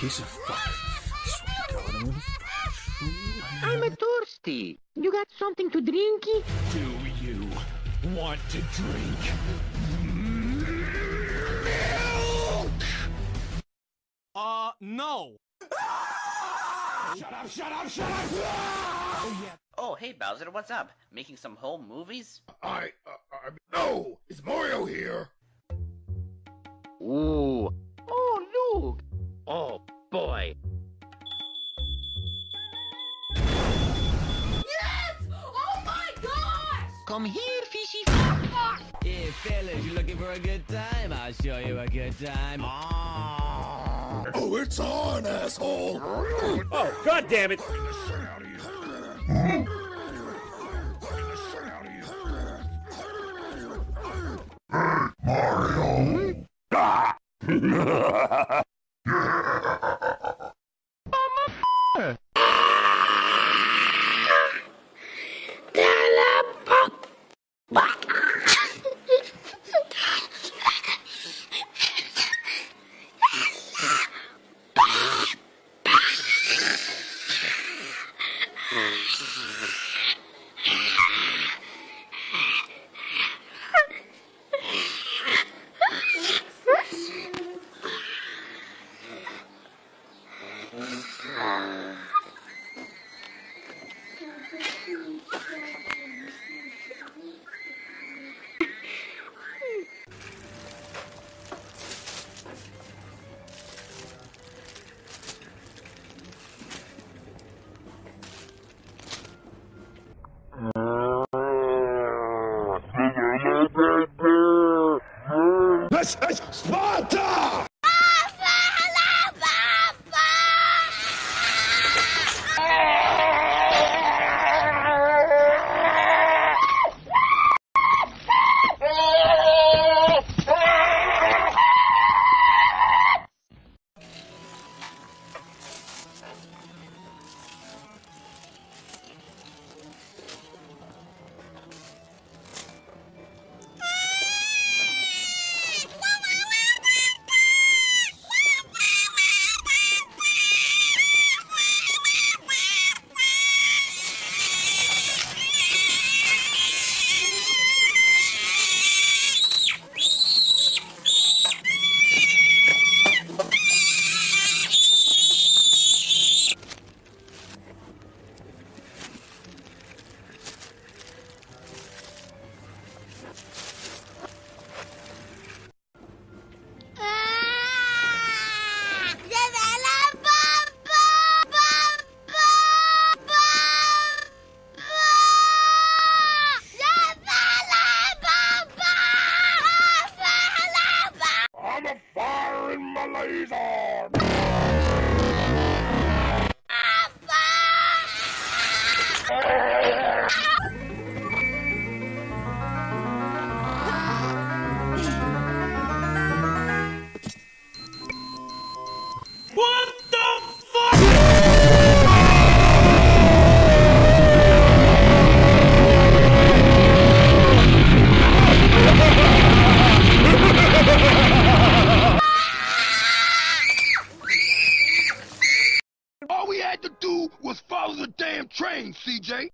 piece of fuck. Got something to drink? Do you want to drink milk? Uh, no. Shut up, shut up, shut up! Oh, yeah. Oh, hey Bowser, what's up? Making some home movies? I, uh, I, no! Is Mario here? Ooh. Come here, fishy. Hey, fellas, you looking for a good time? I'll show you a good time. Ah. Oh, it's on, asshole! Oh, god damn it! Get the Es ist Sparta! Damn train, CJ.